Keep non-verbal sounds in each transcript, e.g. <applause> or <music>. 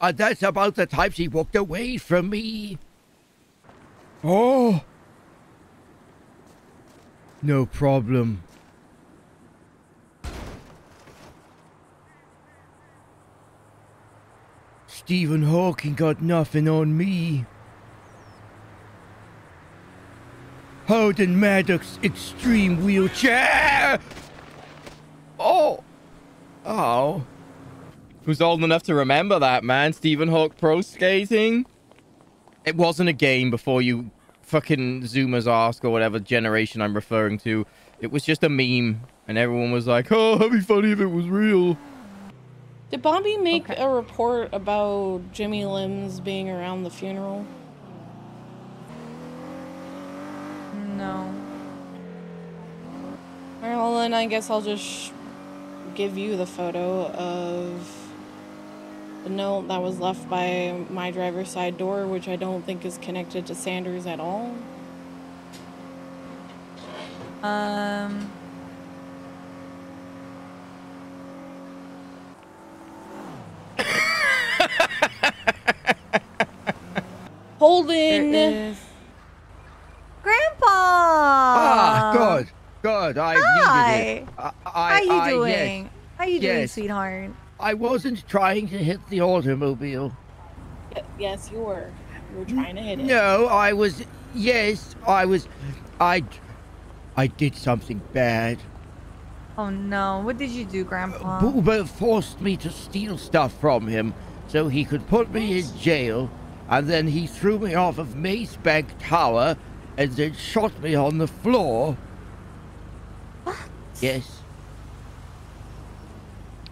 Uh, that's about the time she walked away from me. Oh. No problem. Stephen Hawking got nothing on me. Holden Maddox extreme wheelchair. Oh. Oh. Who's old enough to remember that, man? Stephen Hawk Pro Skating? It wasn't a game before you fucking Zoomers ask or whatever generation I'm referring to. It was just a meme, and everyone was like, oh, that'd be funny if it was real. Did Bobby make Okay. a report about Jimmy Lim's being around the funeral? No. Well, then I guess I'll just give you the photo of the note that was left by my driver's side door, which I don't think is connected to Sanders at all. Um. <laughs> Holden! There is. Grandpa. Ah, good, good. I Hi. needed it. I, I, How you I- doing? Yes, How you doing, Yes. sweetheart? I wasn't trying to hit the automobile. Y- Yes, you were. You were trying to hit it. No, I was. Yes, I was. I. I did something bad. Oh no! What did you do, Grandpa? Booba forced me to steal stuff from him so he could put me in jail, and then he threw me off of Maze Bank Tower and then shot me on the floor. What? Yes.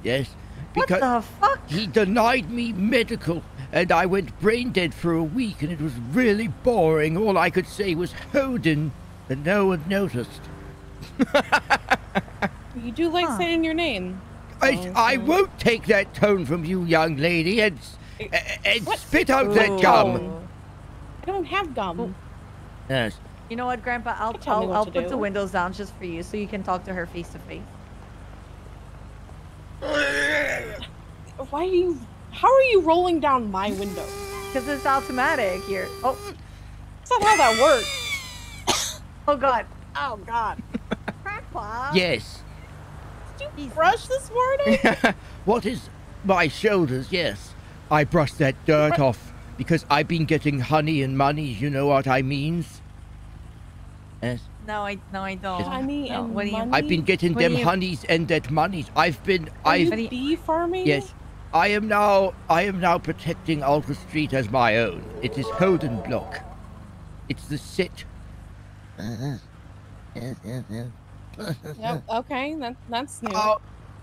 Yes. What Because the fuck? he denied me medical, and I went brain dead for a week, and it was really boring. All I could say was Hoden, and no one noticed. <laughs> You do like Huh. saying your name. I, oh, I Oh, won't take that tone from you, young lady, and, and what? spit out that gum. I don't have gum. Yes. You know what, Grandpa? I'll tell I'll, I'll put do. the windows down just for you, so you can talk to her face to face. Why are you. How are you rolling down my window? Because it's automatic here. Oh, That's not how that works. <coughs> oh God, Oh, God. Grandpa. Yes. Did you brush this morning? <laughs> what is my shoulders? Yes. I brushed that dirt What? off because I've been getting honey and money. You know what I means? Yes. No, I no, I don't. Honey no, and what do you? money? I've been getting What them you- honeys and that monies. I've been. Are I've. you What do you- bee farming? Yes. I am now. I am now protecting Alta Street as my own. It is Holden Block. It's the sit. Yep. Okay. That that's new. Oh,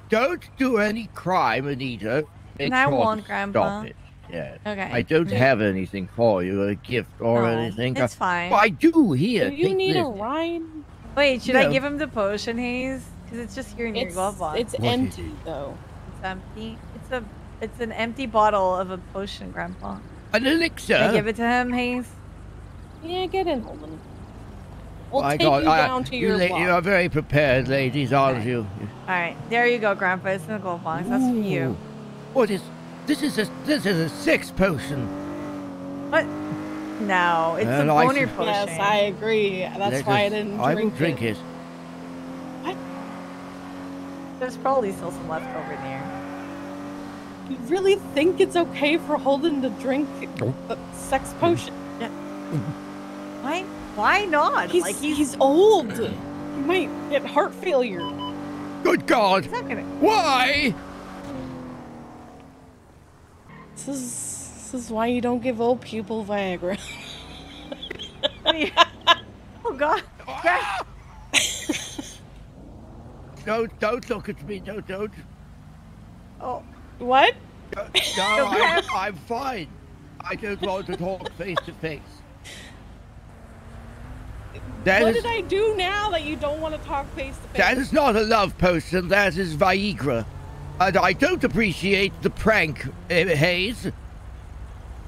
don't do any crime, Anita. Make I sure won't, Grandpa. Stop it. Yeah. Okay. I don't Yeah. have anything for you, a gift or No, anything. It's Uh, fine. well, I do here. do you need this. a ride? Wait, should I give him the potion, Hayes? Because it's just here in your It's glove box. it's What is empty it? though. It's empty. It's a it's an empty bottle of a potion, Grandpa. An elixir. Can I give it to him, Hayes? Yeah, get in, Holden. We'll My take God, you I- down to you your la- block. you are very prepared, ladies, aren't Okay. you? All right, there you go, Grandpa. It's in the glove box. That's for you. Ooh. What is? This is a this is a sex potion. What? No, it's Well, a I boner see. potion. Yes, I agree. That's Let why I us- didn't I will drink, drink it. What? There's probably still some left over there. You really think it's okay for Holden to drink a sex potion? Yeah. <laughs> Why? Why not? He's like he's, he's old. He might get heart failure. Good God! gonna. Why? This is this is why you don't give old people Viagra. <laughs> oh God. Ah! <laughs> don't don't look at me. Don't don't. Oh, what? No, I'm, I'm fine. I don't want to talk face to face. That what is did I do now that you don't want to talk face to face? That is not a love potion. That is Viagra. And I don't appreciate the prank, uh, Hayes.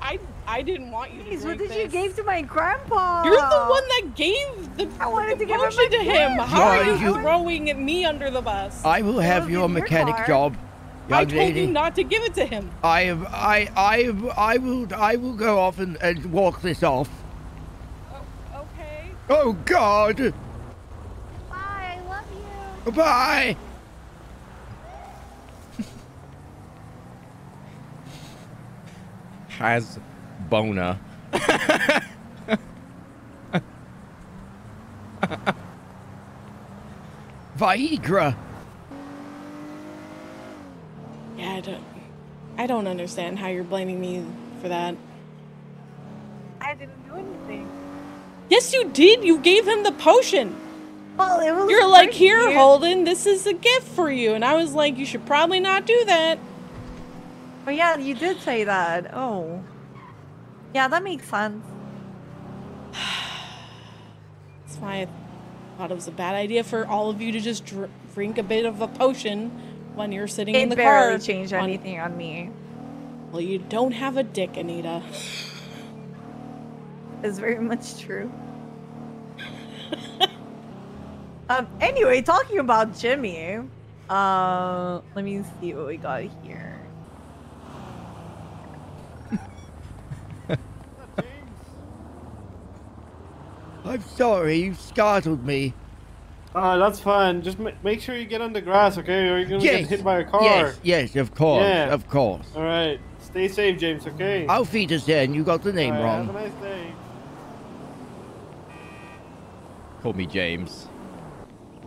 I I didn't want you to Hayes, what drink did you give to my grandpa? You're the one that gave the, I wanted the to give him potion my to him. gift. How are you you- throwing me under the bus? I will have was your in your mechanic car. job. I Young told lady. you not to give it to him. I am. I. I. am- I will. I will go off and, and walk this off. Oh, okay. Oh God! Bye. I love you. Bye. Has boner. Viagra. Yeah, I don't. I don't understand how you're blaming me for that. I didn't do anything. Yes, you did. You gave him the potion. Well, it was. You're like, for here, you." Holden. This is a gift for you, and I was like, you should probably not do that. Oh yeah, you did say that. Oh. Yeah, that makes sense. That's why I thought it was a bad idea for all of you to just dr- drink a bit of a potion when you're sitting in the car. It barely changed on- anything on me. Well, you don't have a dick, Anita. It's very much true. <laughs> um. Anyway, talking about Jimmy. Uh, let me see what we got here. I'm sorry. You startled me. Uh, that's fine. Just ma- make sure you get on the grass, okay? Or you're gonna Yes. get hit by a car. Yes. Yes. Of course. Yeah. Of course. All right. Stay safe, James. Okay. Auf Wiedersehen. You got the name right, wrong. Have a nice day. Call me James.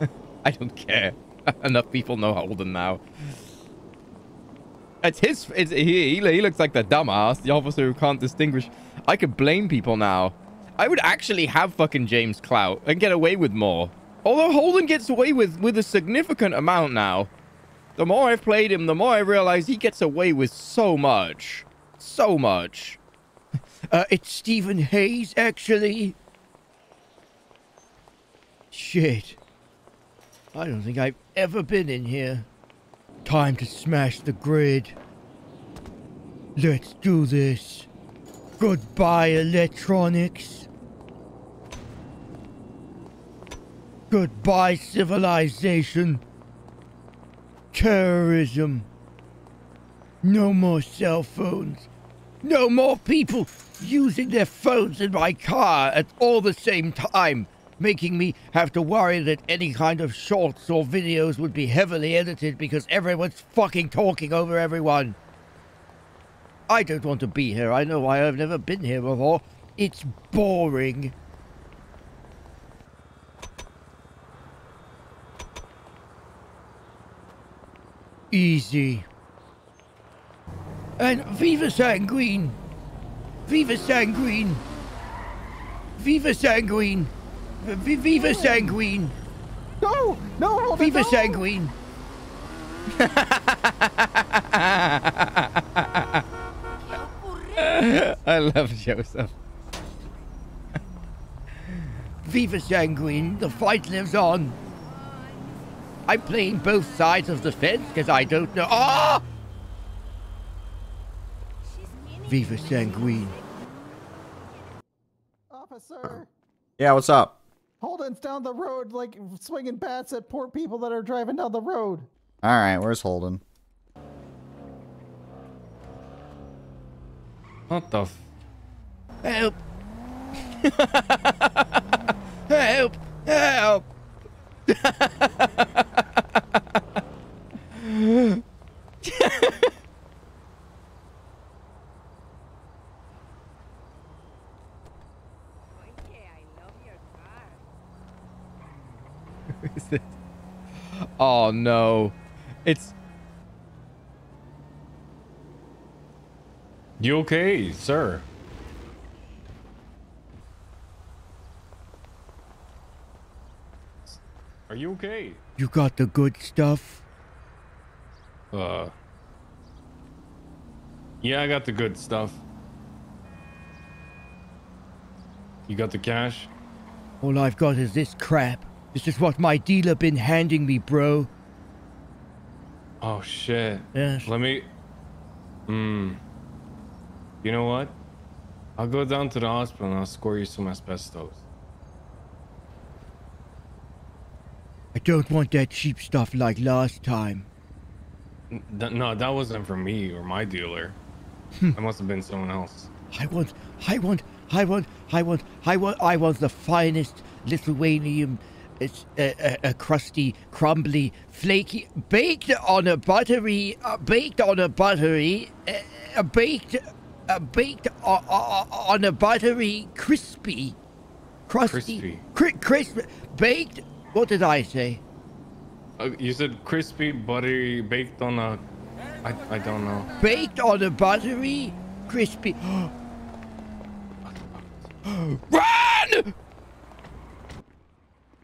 <laughs> I don't care. <laughs> Enough people know Holden now. It's his. It's, he, he he looks like the dumbass, the officer who can't distinguish. I could blame people now. I would actually have fucking James clout and get away with more. Although Holden gets away with with a significant amount now. The more I've played him, the more I realize he gets away with so much, so much. <laughs> Uh, it's Stephen Hayes, actually. Shit. I don't think I've ever been in here. Time to smash the grid. Let's do this. Goodbye, electronics. Goodbye, civilization. Terrorism. No more cell phones. No more people using their phones in my car at all the same time, making me have to worry that any kind of shorts or videos would be heavily edited because everyone's fucking talking over everyone. I don't want to be here. I know why I've never been here before. It's boring. Easy. And Viva Sanguine! Viva Sanguine! Viva Sanguine! V- Viva Sanguine! No, no, it, Viva no. Sanguine! <laughs> I love Joseph. Viva Sanguine! The fight lives on! I'm playing both sides of the fence because I don't know. Ah! Viva Sanguine! Officer, Yeah, what's up? Holden's down the road, like swinging bats at poor people that are driving down the road. All right, where's Holden? What the? F- Help! <laughs> Help! Help! <laughs> Is it? Oh no. It's you okay, sir? Are you okay? You got the good stuff? Uh. Yeah, I got the good stuff. You got the cash? All I've got is this crap. This is what my dealer been handing me, bro. Oh shit. Yes. Let me. Hmm. You know what? I'll go down to the hospital and I'll score you some asbestos. I don't want that cheap stuff like last time. Th- no, that wasn't for me or my dealer. that must have been someone else. I want, I want, I want, I want, I want, I want the finest Lithuanian, it's a, a, a crusty, crumbly, flaky, baked on a buttery, uh, baked on a buttery, uh, uh, baked, uh, baked on, on a buttery, crispy, crusty, Crispy. cri- crisp, baked. What did I say? Uh, you said crispy, buttery, baked on a. I, I don't know. Baked on a buttery, crispy. <gasps> <gasps> Run!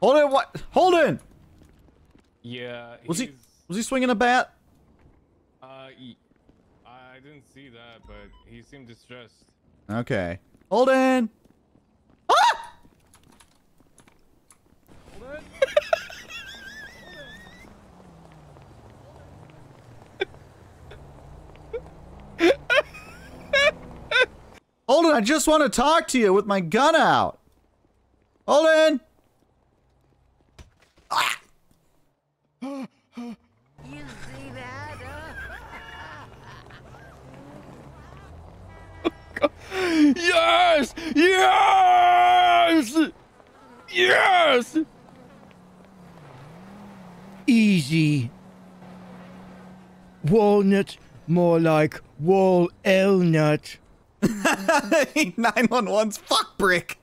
Hold it! What? Holden! Yeah. Was he was he swinging a bat? Uh, he- I didn't see that, but he seemed distressed. Okay. Holden! Ah! Holden, <laughs> I just want to talk to you with my gun out. Holden! Yes! Yes! Yes! Easy. Walnut, more like wall nut. 911's <laughs> fuck brick.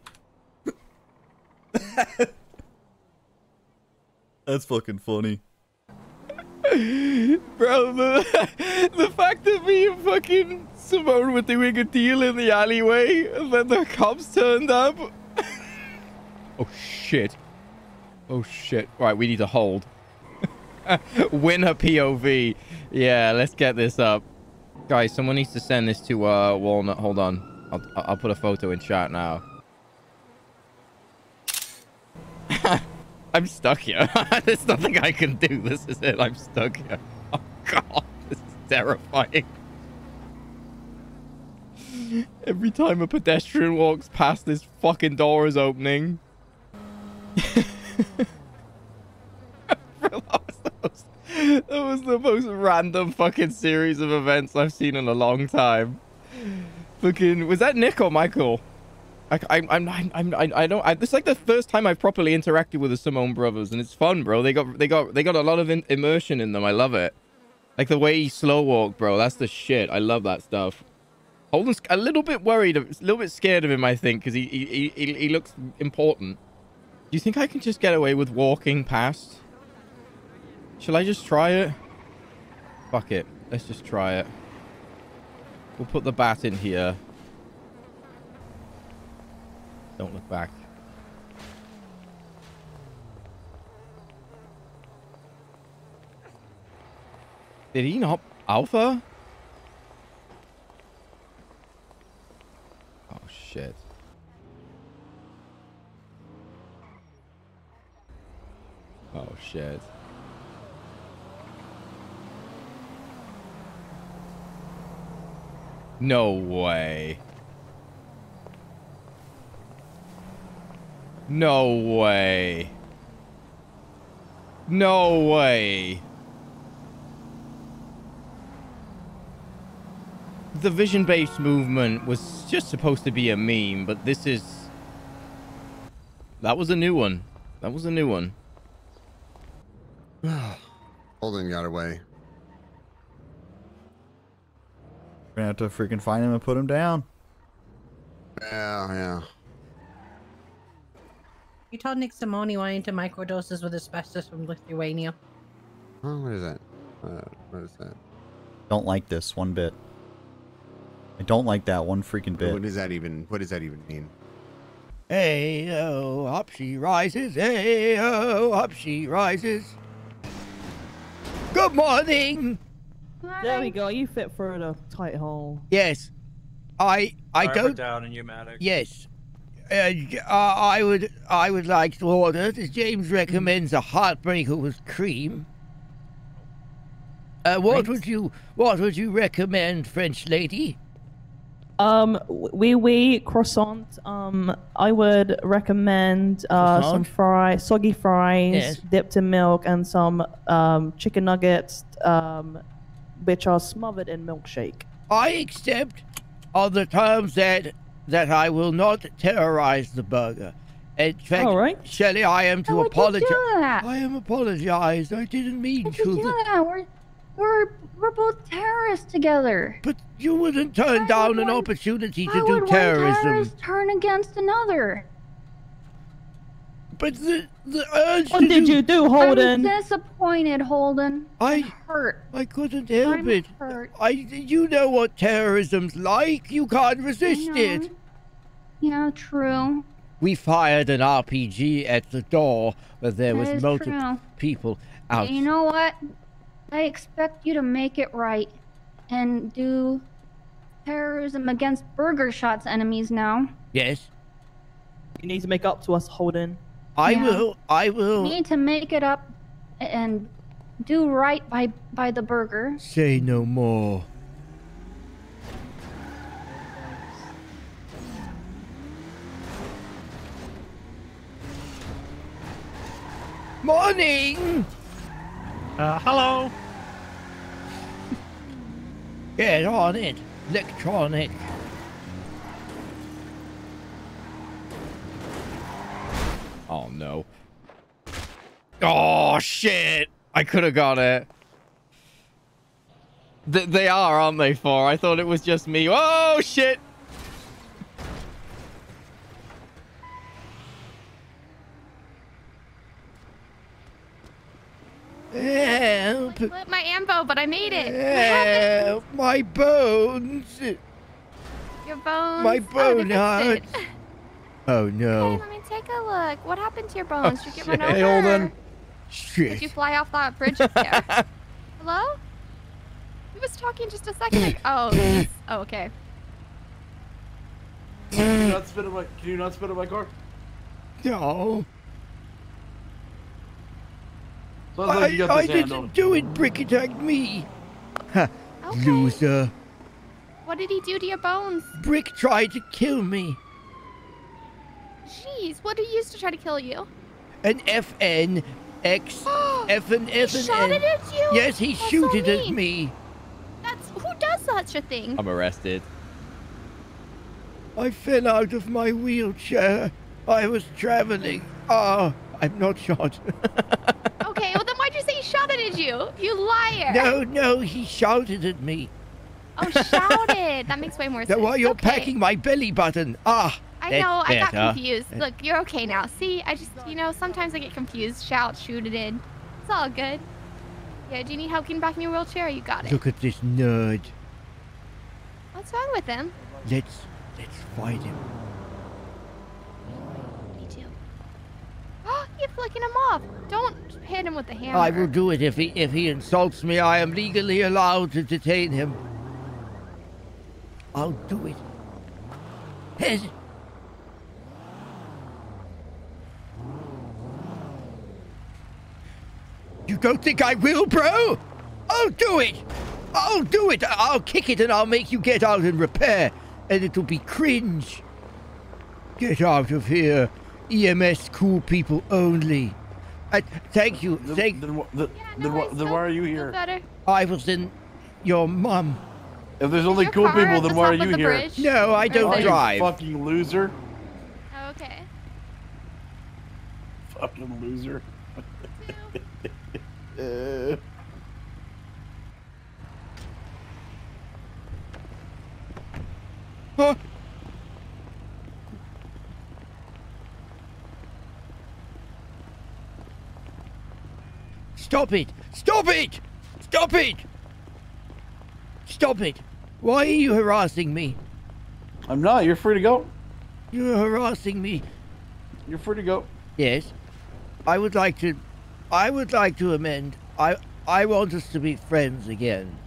<laughs> That's fucking funny. <laughs> Bro, the, <laughs> the fact that me and fucking Simone were doing a deal in the alleyway and then the cops turned up. <laughs> oh shit. Oh shit. Right, we need to hold. Win Winner POV. Yeah, let's get this up. Guys, someone needs to send this to uh, Walnut. Hold on. I'll, I'll put a photo in chat now. I'm stuck here. <laughs> There's nothing I can do. This is it. I'm stuck here. Oh god, this is terrifying. Every time a pedestrian walks past, this fucking door is opening. <laughs> That, was that was the most random fucking series of events I've seen in a long time. Fucking, was that Nick or Michael? I, I'm, I'm, I'm, I I don't. I, this is like the first time I've properly interacted with the Simone brothers, and it's fun, bro. They got, they got, they got a lot of in, immersion in them. I love it. Like the way he slow walk, bro. That's the shit. I love that stuff. Holden's a little bit worried, a little bit scared of him, I think, because he, he, he, he looks important. Do you think I can just get away with walking past? Shall I just try it? Fuck it. Let's just try it. We'll put the bat in here. Don't look back. Did he not alpha? Oh shit. Oh shit. No way. No way. No way. The vision-based movement was just supposed to be a meme, but this is... That was a new one. That was a new one. <sighs> Holden got away. We're gonna have to freaking find him and put him down. Yeah, yeah. You told Nick Simone he went into microdoses with asbestos from Lithuania. Oh, what is that? Uh, what is that? Don't like this one bit. I don't like that one freaking bit. What does that even? What does that even mean? Hey oh, up she rises. Hey oh, up she rises. Good morning. There we go. You fit for a tight hole. Yes, I I Alright, we're don't. down in pneumatic. Yes, uh, uh, I would I would like to order. James recommends a heartbreaker with cream. Uh, what would you What would you recommend, French lady? Um, wee wee croissant. Um, I would recommend uh, some fry, soggy fries Yes. dipped in milk, and some um, chicken nuggets um, which are smothered in milkshake. I accept on the terms that that I will not terrorize the burger. In fact, All right. Shelley, I am to would you apologize. I am apologize. I didn't mean Why'd you to. do that? We're, we're, we're both terrorists together. But you wouldn't turn Why down would an one- opportunity to would do one terrorism. terrorist turn against another? But the the urge What did do, you do, I'm Holden? disappointed, Holden. I I'm hurt. I couldn't help I'm it. hurt. I you know what terrorism's like. You can't resist I it. Know. Yeah, true. We fired an RPG at the door, but there That was multiple true. people out. you know what? I expect you to make it right and do terrorism against Burger Shot's enemies now. Yes, You need to make up to us, Holden. I Yeah. will. I will. You Need to make it up and do right by by the burger. Say no more. Morning! Uh, hello. Get on it. Electronic. Oh no. Oh shit! I could have got it. Th- they are, aren't they? For I thought it was just me. Oh shit! Help! Split my ambo, but I made it. What! My bones! Your bones. My Oh, they bone fixed hurts. <laughs> Oh Hey, no. let me take a look. What happened to your bones? Did you get run oh, shit. over? Hey, Holden. Did Shit. you fly off that bridge up there? <laughs> Hello? He was talking just a second ago. Oh, <coughs> he's- oh, okay. Can you not spit in my? Can you not spit in my car? No. Sounds like you I, got I this didn't do it. Brick attacked me. Ha, Loser. What did he do to your bones? Brick tried to kill me. Jeez, what did he use to try to kill you? An FN X <gasps> F and F and shot it at you? Yes, he That's so at me. That's who does such a thing? I'm arrested. I fell out of my wheelchair. I was traveling. Ah, I'm not shot. <laughs> Okay, well then why'd you say he shot it at you? You liar! no, no, he shouted at me. Oh, shouted. That makes way more <laughs> sense. Why you're okay. packing my belly button. Ah. I that's know, I got confused. Look, you're okay now. See, I just, you know, sometimes I get confused. Shout, shoot it in. It's all good. Yeah, do you need help getting back in your wheelchair? You got it. Look at this nerd. What's wrong with him? Let's let's fight him. Me too. You're flicking him off. Don't hit him with the hammer. I will do it if he if he insults me. I am legally allowed to detain him. I'll do it. Head. You don't think I will, bro? I'll do it. I'll do it. I'll kick it and I'll make you get out and repair. And it'll be cringe. Get out of here. EMS cool people only. I, thank you. Thank. Then, wh- then, then, wh- then why are you here? better. I was in your mum. If there's only cool people, then why are you here? bridge? No, I don't is it- You drive. fucking loser. Okay. Fucking loser. Uh, <laughs> Huh? Stop it! Stop it! Stop it! Stop it! Why are you harassing me? I'm not. You're free to go. You're harassing me. You're free to go. Yes. I would like to I would like to amend. I I want us to be friends again.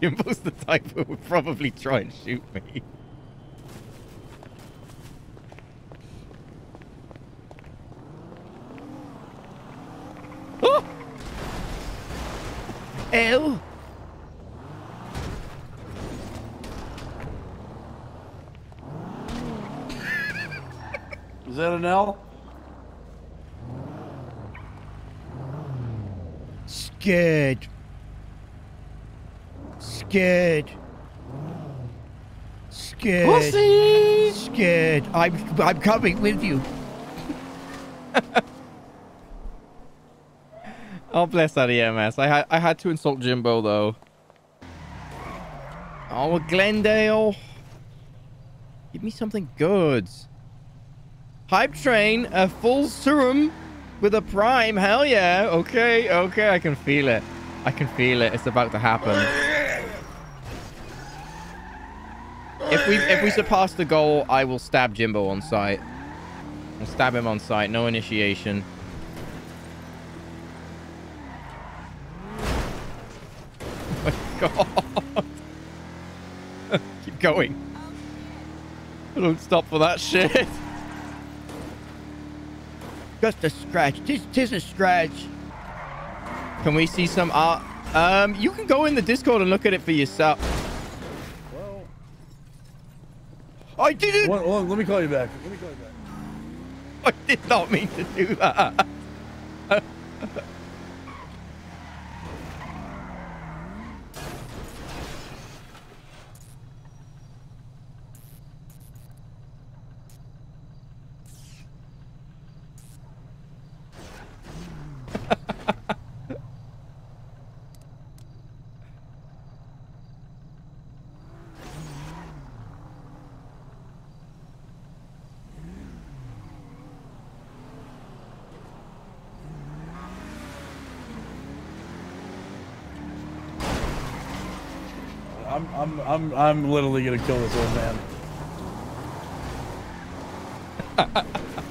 Jimbo's the type who would probably try and shoot me. Oh! Ew! Is that an L? Scared. Scared. Scared. Pussy! Scared. I'm I'm coming with you. <laughs> Oh, bless that EMS. I had I had to insult Jimbo though. Oh, Glendale. Give me something good. Hype train, a full serum with a prime. Hell yeah. Okay, okay. I can feel it. I can feel it. It's about to happen. If we if we surpass the goal, I will stab Jimbo on sight. I'll stab him on sight. No initiation. <laughs> my god. <laughs> Keep going. I don't stop for that shit. <laughs> Just a scratch. Tis a scratch. Can we see some art? Um, you can go in the Discord and look at it for yourself. I didn't. Hold on, hold on, let me call you back. Let me call you back. I did not mean to do that. <laughs> I'm I'm I'm I'm literally gonna kill this old man. <laughs>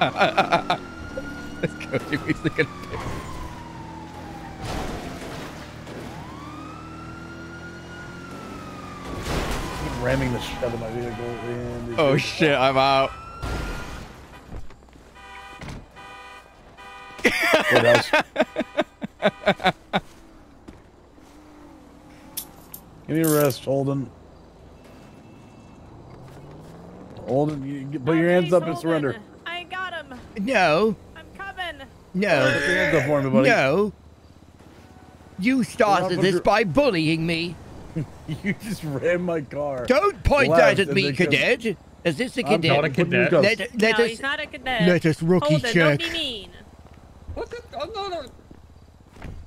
Let's go, Jimmy's looking pissed. I'm ramming the shit out of my vehicle and Oh shit, I'm out. Courthouse. Give me a rest, Holden. Holden, you, you- put your hands up and surrender. I got him. No. I'm coming. No. Put your hands up for me, buddy. No. You started this by bullying me. <laughs> you just ran my car. Don't point that at me, then come- cadet. Is this a I'm cadet? not a cadet. Put Let, let no, us he's not a cadet. let us rookie Holden, check. Don't be mean.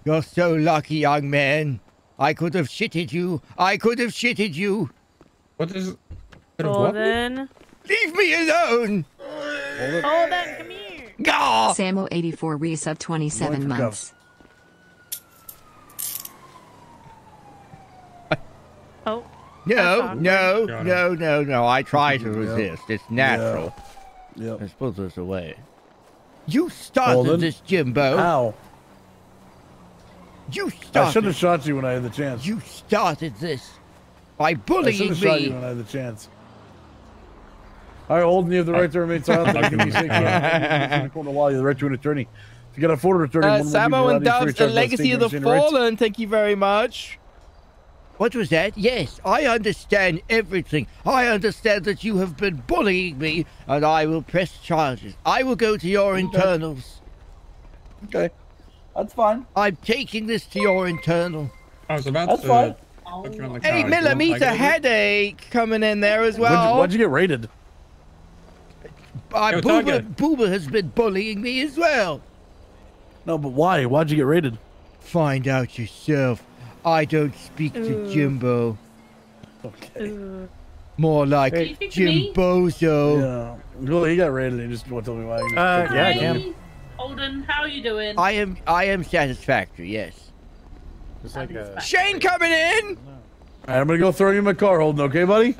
You're so lucky, young man. I could have shitted you. I could have shitted you. What is? Holden. Leave me alone. Holden, come here. Gah! Samo 84 resub 27 Going for months. Oh. No, no, no, no, no. I try to <laughs> Yep. resist. It's natural. Yep. Let's put this away. You started Holden? this, Jimbo. How? You started. I should have shot you when I had the chance. You started this by bullying I should bullying have shot you me. when I had the chance. All right, Holden, you have the right to remain silent. <laughs> You can be safe in the corner while you have the right to an attorney. If you got a photo attorney, Uh, one will give you Samo and right Dubs, the legacy of the statement rights. fallen. Thank you very much. What was that? Yes, I understand everything. I understand that you have been bullying me, and I will press charges. I will go to your internals. Okay, that's fine. I'm taking this to your internal. I was about That's to. fine. put you on the Eight millimeter Like, headache coming in there as What'd you, well. what'd you get rated? Uh, Yo, Booba, Booba has been bullying me as well. No, but why? Why'd you get rated? Find out yourself. I don't speak to Jimbo. Okay. Ooh. More like Can you speak to me? Jimbozo. Yeah. Well, he got rated. He just won't tell me why. He Uh, yeah, I Hi. can. Holden, how are you doing? I am I am satisfactory, yes. It's like a. Shane coming in. All right, I'm gonna go throw you in my car, Holden. Okay, buddy?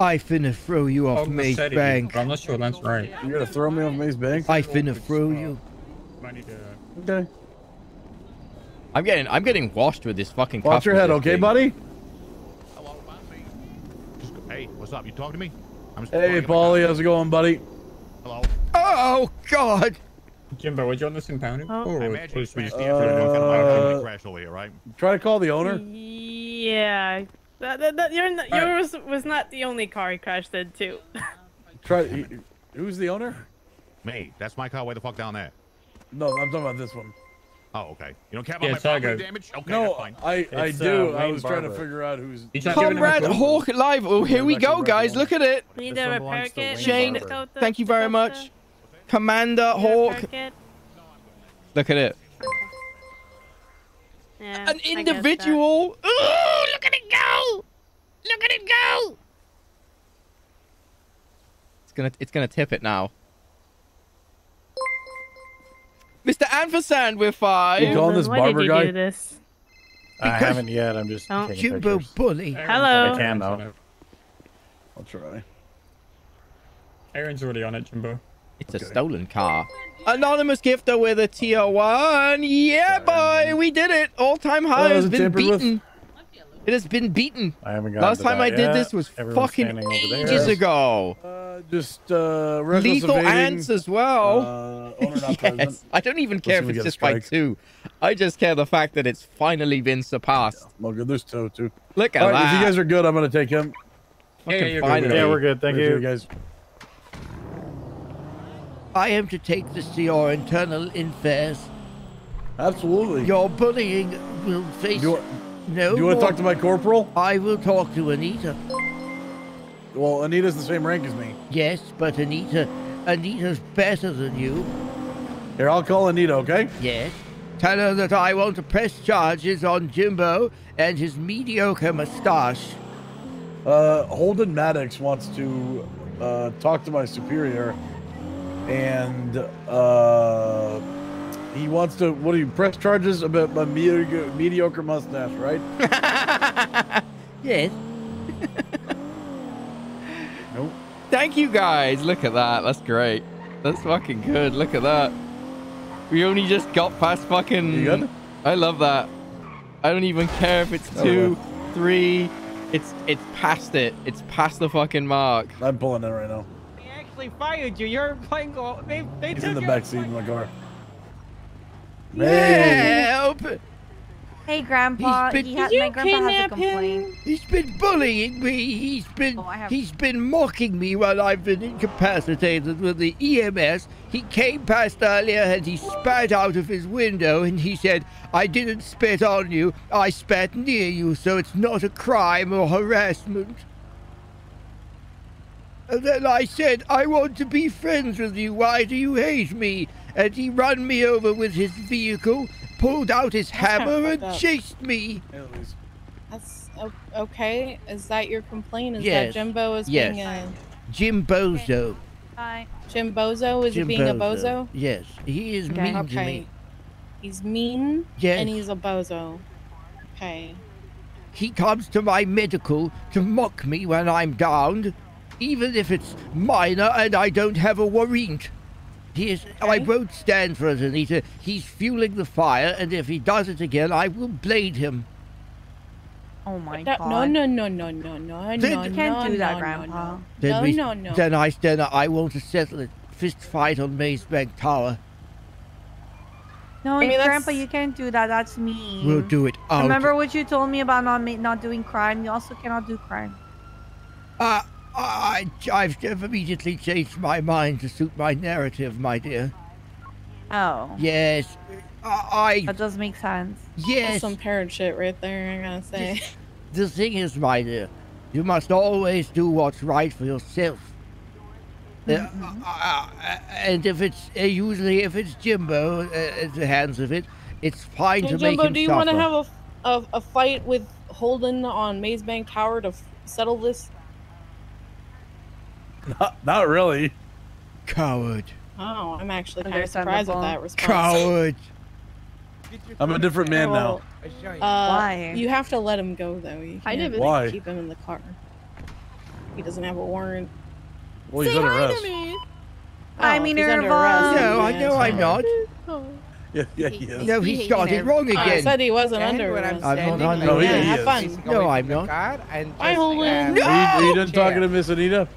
I finna throw you off Cogna Maze City, Bank. I'm not sure that's right. You're gonna throw me off Maze Bank? I finna throw you. Might need to- Okay. I'm getting I'm getting washed with this fucking. Watch your head, okay, thing. buddy? Just, hey, what's up? You talking to me? I'm just Hey, calling Paulie, how's it going, buddy? Hello. Oh God! Jimbo, would you want this impounded? Oh. Or I would imagine police you just smashed the after doing kind of like a Uh, crash over here, right? Try to call the owner. Yeah. That, that, that, your yours was not the only car he crashed into. <laughs> Try. he- Who's the owner? Me. That's my car way the fuck down there. No, I'm talking about this one. Oh, okay. You don't care about it's my all property good. damage? Okay, no, that's fine. I I It's, do. uh, I Wayne was trying to figure out who's. He's not giving him a Comrade? Hawk Live. Oh, here we go, guys. Look at it. Need This to one repair kit. Shane, Thank you very much. Commander Hawk. Look at it. Yeah, An I guess that. individual. Ooh, look at it go! Look at it go! It's gonna, it's gonna tip it now. Mr. Anfersand with five. You calling this Why barber did you guy? do this? I haven't yet. I'm just Don't- taking pictures. bully. Hello. I can though. I'll try. Aaron's already on it, Jimbo. It's a stolen car. Anonymous gifter with a tier one. Yeah, boy, we did it. All-time high Oh, has been tampered with? Beaten. It has been beaten. I haven't gotten Last time that I did this was Everyone's fucking standing over there. ages ago. Uh, just uh, Lethal evading, ants as well. Uh, <laughs> owner not present. yes. I don't even care Listen, if it's just by two. I just care the fact that it's finally been surpassed. Well, good. There's two, too. Look at All right, that. if you guys are good, I'm gonna take him. Yeah, yeah, you're good. finally. Yeah, we're good. Thank Thank you. you, guys. I am to take this to your internal affairs. Absolutely. Your bullying will face Do you, want- no. do you want to talk to my corporal? I will talk to Anita. Well, Anita's the same rank as me. Yes, but Anita, Anita's better than you. Here, I'll call Anita, okay? Yes. Tell her that I want to press charges on Jimbo and his mediocre mustache. Uh, Holden Maddox wants to uh, talk to my superior, and uh, he wants to. What do you press charges about my mediocre, mediocre mustache, right? <laughs> Yes. <laughs> nope. Thank you guys. Look at that. That's great. That's fucking good. Look at that. We only just got past fucking. You good? I love that. I don't even care if it's Oh, two, three. It's it's past it. It's past the fucking mark. I'm pulling it right now. They actually fired you. You're playing goal. They they He's took in the your back seat of my car. Help! Hey, Grandpa. He's been- he my grandpa has a complaint. He's been bullying me. He's been Oh, have- he's been mocking me while I've been incapacitated with the EMS. He came past earlier and he spat out of his window and he said, "I didn't spit on you. I spat near you, so it's not a crime or harassment." And then I said, "I want to be friends with you. Why do you hate me?" And he run me over with his vehicle, pulled out his hammer, and up. chased me. That's okay. Is that your complaint? Is Yes. that Jimbo is Yes. being a Jim Bozo. Hi. Jim Bozo is Jim being a bozo? Yes, he is Okay. mean to okay. me. He's mean. Yes. And he's a bozo. Okay. He comes to my medical to mock me when I'm downed, even if it's minor and I don't have a warrant. He is, I won't stand for it, Anita. He's fueling the fire, and if he does it again, I will blade him. Oh my That- god. no, no, no, no, no, no, Then- no, You can't no, do that, no, Grandpa. No, Then no, we, no, no. Then I, then I want to settle it. Fist fight on Maze Bank Tower. No, I mean, Grandpa, you can't do that. That's mean. We'll do it out. Remember what you told me about not not doing crime? You also cannot do crime. Uh, I, I've immediately changed my mind to suit my narrative, my dear. Oh. Yes, I. That does make sense. Yes. That's some parent shit right there. I gotta say. The thing is, my dear, you must always do what's right for yourself. Uh, Mm-hmm. uh, and if it's uh, usually if it's Jimbo uh, at the hands of it, it's fine Hey, to Jimbo, make him do you want to have a, a a fight with Holden on Maze Bank Tower to f- settle this? <laughs> Not, not really. Coward. Oh, I'm actually kind of surprised with that response. Coward. I'm a different man now. Uh, Why? You have to let him go though. You I can't didn't- Why? keep him in the car. He doesn't have a warrant. Well, he's Say under hi to arrest. me. I Oh, mean, he's under Irvine. arrest. No, I Yeah, know I'm sorry. not. <laughs> Yeah, yeah, he is. No, he started wrong I again. said he wasn't And under what I'm arrest. I'm not Yeah, under No, he- arrest. he have is. fun. No, I'm not. Bye, Holden. Are you, are you done talking to Miss Anita?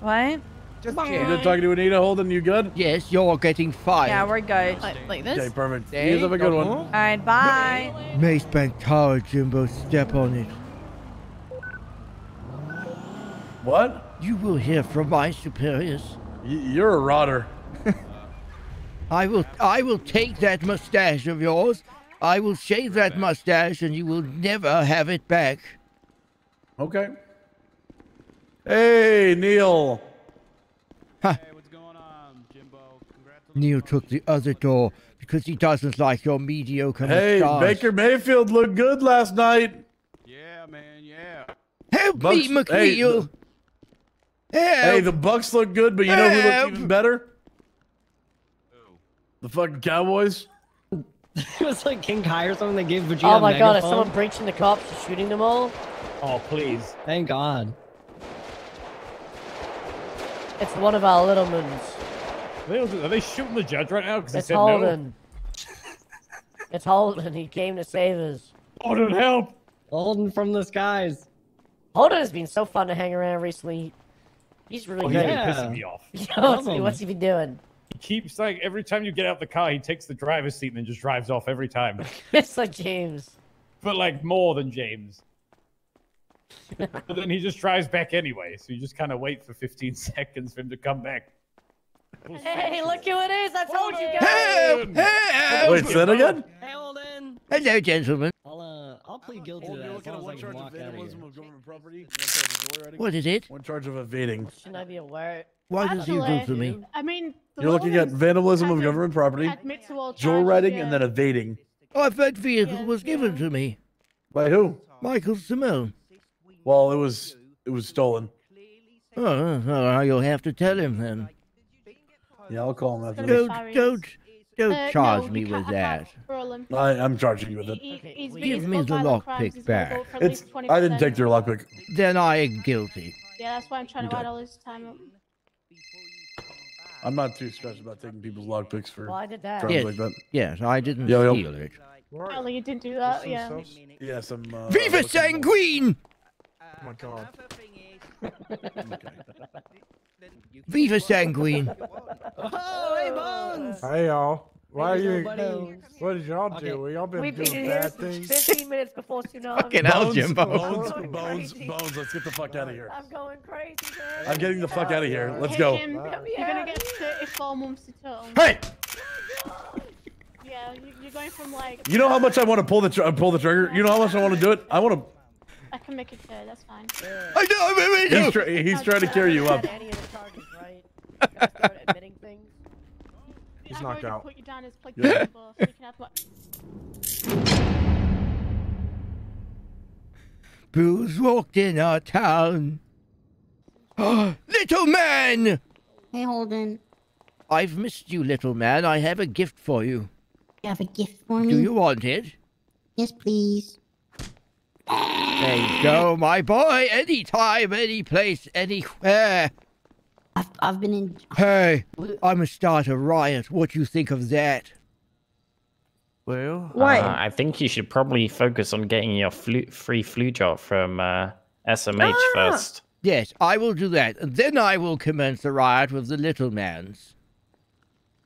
What? Just You good talking to Anita Holden? You good? Yes, you're getting fired. Yeah, we're good. Like, like Okay, this? perfect. You have a good one. All right, bye. Maze Bank Tower, Jimbo. Step on it. What? You will hear from my superiors. Y- you're a rotter. <laughs> I will I will take that mustache of yours. I will shave that mustache and you will never have it back. Okay. Hey, Neil. Huh. Hey, what's going on, Jimbo? Neil took the other door because he doesn't like your mediocre Hey, mustache. Baker Mayfield looked good last night. Yeah, man, yeah. Help Bucks- me, hey, McNeil! Hey, the Bucks look good, but you know who Help. looked even better? The fucking Cowboys. <laughs> it was like King Kai or something. They gave Vegeta. Oh my a god, is megaphone. someone breaching the cops and shooting them all? Oh please! Thank God. It's one of our little moons. Are they, are they shooting the judge right now? Because he It's said Holden. It's Holden. He came to save us. Holden, help! Holden from the skies. Holden has been so fun to hang around recently. He's really Oh, he's great. been pissing me off. <laughs> What's, he, what's he been doing? He keeps like every time you get out the car, he takes the driver's seat and then just drives off every time. <laughs> It's like James. but like more than James. But then he just drives back anyway, so you just kind of wait for 15 <laughs> seconds for him to come back. Hey, look who it is! I told you guys. Help! Help! Wait, say that again? Hey, Holden. Hello, gentlemen. I'll uh, I'll plead guilty to that as long as I can walk out of here. of government property. One charge of joyriding. What is it? One charge of evading. Shouldn't I be aware? Why does he do to me? I mean, the You're looking at vandalism of government property, admit to joyriding, yeah. and then evading. Oh, that vehicle was given to me. By who? Michael Simone. Well, it was it was stolen. Oh, well, you'll have to tell him then. Yeah, I'll call him after this. Don't, don't, don't Uh, charge no, me with can't that. that, I, I'm charging you with it. He- he's been Give me exposed the lockpick back. go for at It's I didn't 20%. take your lockpick. Then I am guilty. Yeah, that's why I'm trying to Okay. write all this time up. I'm not too stressed about taking people's lockpicks for Well, I did that. Yes, like that. yes, I didn't Yo, yo. steal it. Apparently you didn't do that, yeah. Yes, I'm. Uh, Viva Sanguine! Oh my god. Viva Sanguine! Oh, <laughs> hey, Bones. Hey y'all. Why are you? little. What did y'all Okay. do? Y'all been We've been doing here bad things. 15 minutes before tsunami. Fucking hell, Bones, Jimbo. Bones, Going bones, bones. Let's get the fuck out of here. I'm going crazy, man. I'm getting the fuck out of here. Let's Hey, go. Jim, you're gonna get 34 months to total. Hey, Yeah, you, you're going from like. you know how much I want to pull the tr- uh, pull the trigger. You know how much I want to do it. I want to. I can make it fair, that's fine. I know, I'm He's, try- he's trying to carry you up. Any of the charges, right? Start admitting things. He's I've knocked out. put you down as play Yeah. so you can have what? Walked in our town? little man! Hey, Holden. I've missed you, little man. I have a gift for you. You have a gift for me? Do you want it? Yes, please. There you go, my boy. Anytime, any place, anywhere. I've, I've been in. Hey, I'ma start a riot. What do you think of that? Well, Why? Uh, I think you should probably focus on getting your flu- free flu job from uh, SMH Ah! first. Yes, I will do that. And then I will commence the riot with the little man's.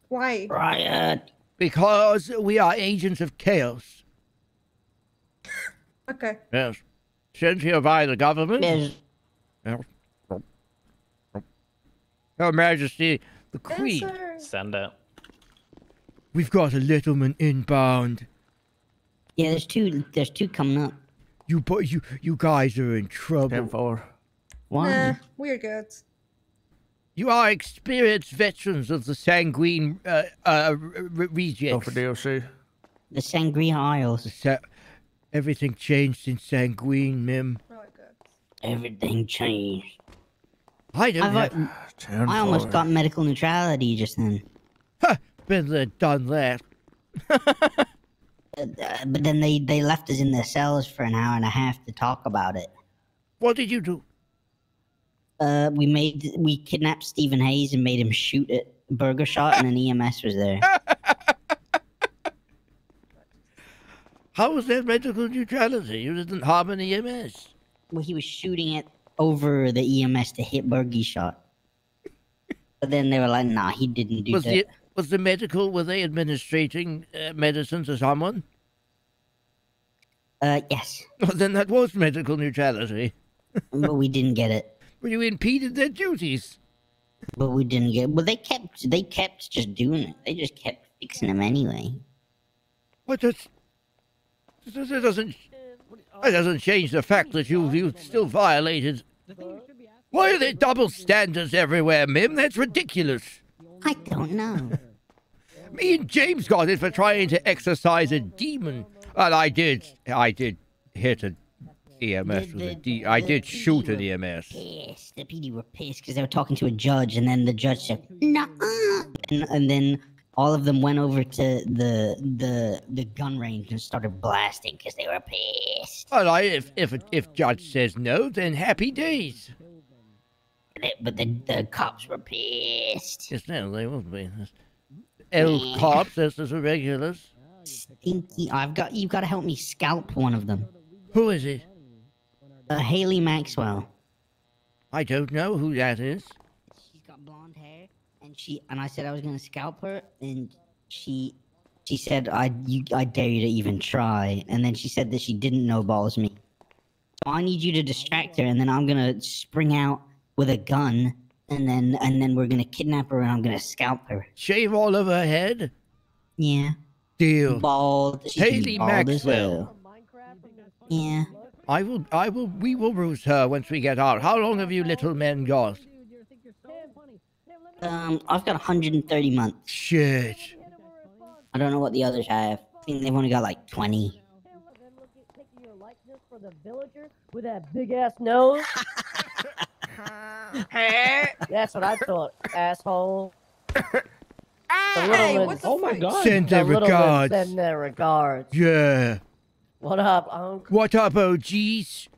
Why? Riot. Because we are agents of chaos. Okay. Yes. Sent here by the government. Yes. Your Majesty, the Queen. Send it. We've got a littleman inbound. Yeah, there's two. There's two coming up. You bo- you you guys are in trouble. four. Why? Nah, we're good. You are experienced veterans of the Sanguine uh, uh, r- r- rejects. DLC. The Sangria Isles. The sa- everything changed in Sanguine, Mim. Everything changed. I don't I've, have... uh, I almost got medical neutrality just then. Been there, done that. <laughs> Uh, but then they, they left us in their cells for an hour and a half to talk about it. What did you do? Uh, we made we kidnapped Stephen Hayes and made him shoot at Burger Shot, and an EMS was there. <laughs> How was that medical neutrality? You didn't harm an EMS. Well, he was shooting it over the EMS to hit Burger Shot. But then they were like, "Nah, he didn't do Was that." the was the medical? Were they administrating uh, medicine to someone? Uh, yes. <laughs> Well, then that was medical neutrality. <laughs> but we didn't get it. Well, you impeded their duties. But we didn't get. Well, they kept. They kept just doing it. They just kept fixing them anyway. What does? That that doesn't. Uh, that doesn't change the fact that you you still violated. Why are there double standards everywhere, Mim? That's ridiculous. I don't know. <laughs> Me and James got it for trying to exorcise a demon, and I did. I did hit an EMS with a D. I did shoot an EMS. Pissed. The PD were pissed because they were talking to a judge, and then the judge said, "No," and, and then all of them went over to the the the gun range and started blasting because they were pissed. All right, if if if judge says no, then happy days. But the the cops were pissed. Yes, no, they won't be. L cops, as the regulars. Stinky. I've got you've got to help me scalp one of them. Who is it? Uh, Haley Maxwell. I don't know who that is. And she and I said I was gonna scalp her, and she she said I you I dare you to even try, and then she said that she didn't know balls me. So I need you to distract her, and then I'm gonna spring out with a gun, and then and then we're gonna kidnap her, and I'm gonna scalp her. Shave all of her head? Yeah. Deal. Bald. Haley bald Maxwell. Yeah. I will, I will, we will ruse her once we get out. How long have you little men got? Um, I've got 130 months. Shit. I don't know what the others have. I think they've only got like 20. For the villager with that big ass nose. That's what I thought, asshole. The little ones, oh my God. Send the their little regards. Send their regards. Yeah. What up, Unc? What up, OGs?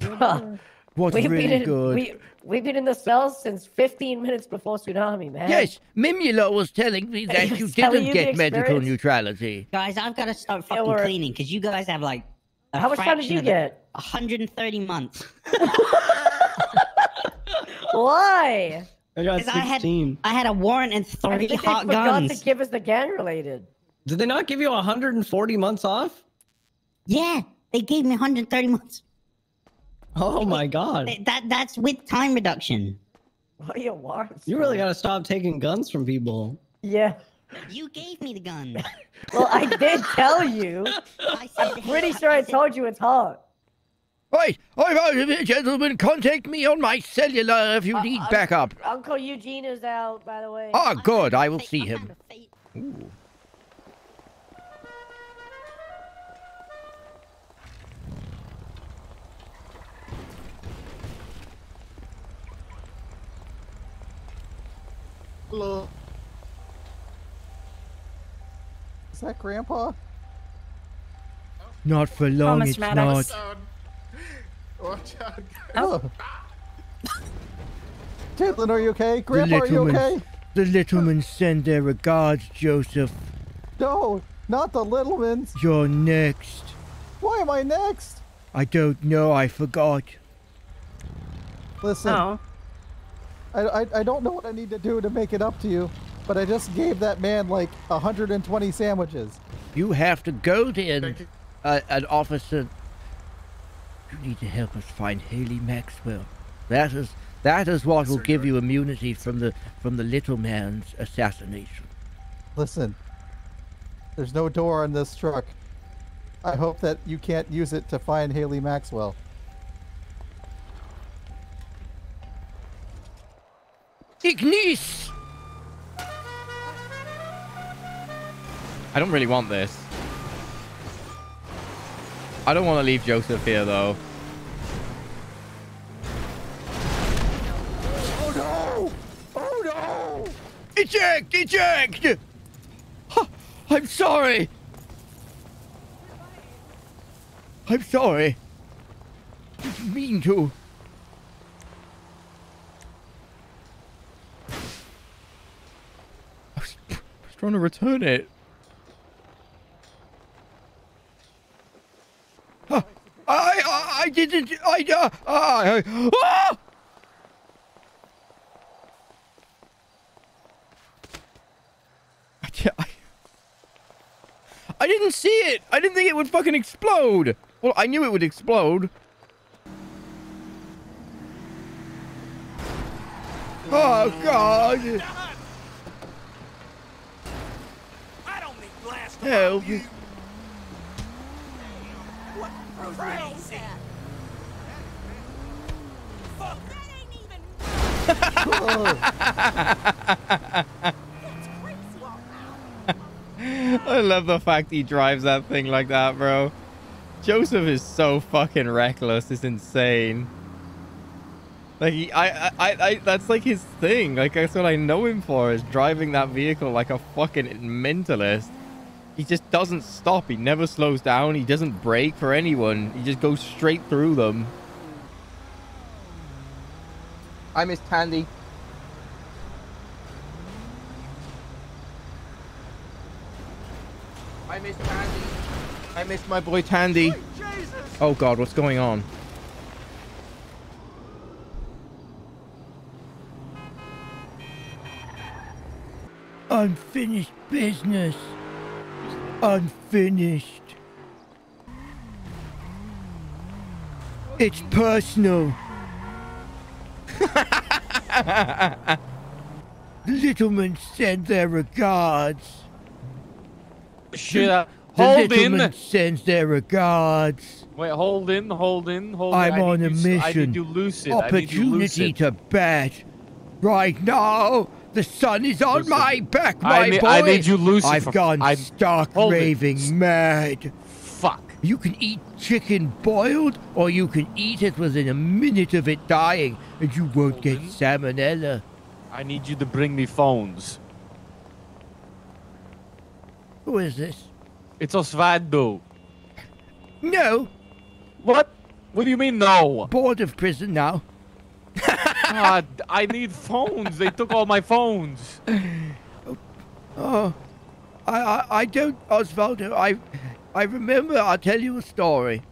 <laughs> What's we've really been in, good? We, we've been in the cells since 15 minutes before tsunami, man. Yes, Mimula was telling me that <laughs> you didn't you get medical neutrality. Guys, I've got to start fucking we're- cleaning because you guys have like. a How much time did you get? 130 months. <laughs> Why? I got 'Cause I had, I had a warrant and I three think they hot forgot guns. to give us the gang related. Did they not give you 140 months off? Yeah, they gave me 130 months. Oh my <laughs> god. That that's with time reduction. What are your warrants? You really gotta stop taking guns from people. Yeah. You gave me the gun. <laughs> Well, I did tell you. <laughs> I'm pretty sure I told you it's hot. Right, all right, gentlemen, contact me on my cellular if you need backup. Uncle Eugene is out, by the way. Ah, good, I will see him. Ooh. Hello. Is that Grandpa? Not for long, Thomas it's Maddox. not. Watch out. Oh. <laughs> Caitlin, are you okay? Grandpa, are you okay? the littlemen send their regards, Joseph. No, not the Littlemans. You're next. Why am I next? I don't know, I forgot. Listen. Oh. I, I, I don't know what I need to do to make it up to you, but I just gave that man like 120 sandwiches. You have to go to an, uh, an officer. You need to help us find Haley Maxwell. That is that is what will give you immunity from the from the little man's assassination. Listen, there's no door on this truck. I hope that you can't use it to find Haley Maxwell. Ignis! I don't really want this. I don't want to leave Joseph here, though. Oh no! Oh no! Eject! Eject! Huh, I'm sorry. I'm sorry. Didn't mean to. trying to return it. I, I, I didn't, I, uh, I, I, ah! I, I didn't see it. I didn't think it would fucking explode. Well, I knew it would explode. Oh, God. <laughs> I love the fact he drives that thing like that, bro. Joseph is so fucking reckless. It's insane. Like he, I, I, I, I, that's like his thing. Like that's what I know him for is driving that vehicle like a fucking mentalist. He just doesn't stop. He never slows down. He doesn't brake for anyone. He just goes straight through them. I miss Tandy. I miss Tandy. I miss my boy Tandy. Oh god, what's going on? Unfinished business. Unfinished. It's personal. the <laughs> Littleman send their regards. Shit. uh, The Hold Littleman in. sends their regards. Wait, hold in, hold in, hold in. I'm on a you s- I mission. need you lucid. I need you Opportunity lucid. to bet. Right now, the sun is on my back, I my need- boy. I need you lucid I've gone I'm- stark Hold it. raving mad. Fuck. You can eat chicken boiled, or you can eat it within a minute of it dying, and you won't get salmonella. I need you to bring me phones. Who is this? It's Osvaldo. No. What? What do you mean no? Board of prison now. <laughs> God, I need phones. They took all my phones. Oh, I, I, I don't, Osvaldo. I, I remember. I'll tell you a story.